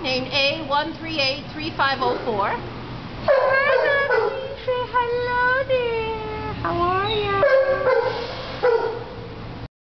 named A1383504.